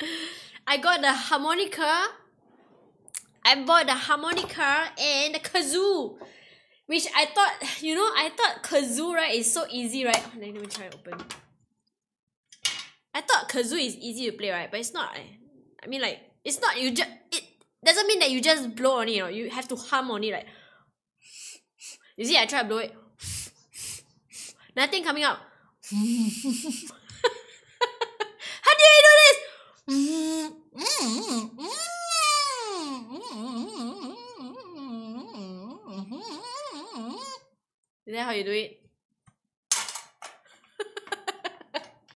I got the harmonica. I bought the harmonica and the kazoo. Which I thought, you know, I thought kazoo, right, is so easy, right? Oh, let me try open. I thought kazoo is easy to play, right? But it's not. I mean, like, it's not, you just, it doesn't mean that you just blow on it, you know. You have to hum on it, like. You see, I try to blow it. Nothing coming out. 人家还一堆